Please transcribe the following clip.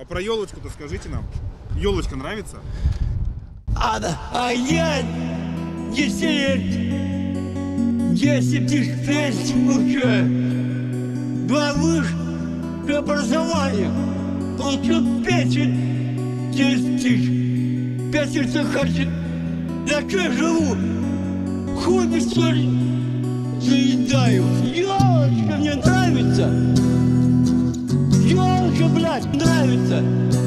А про елочку-то скажите нам. Елочка нравится? А, а я десять, десять тысяч пенсий получаю. Два высших образования. Получил пенсию десять тысяч. Пенсию захочет. На что я живу? Хуй ли? Заедаю. Елочка мне нравится играть нравится.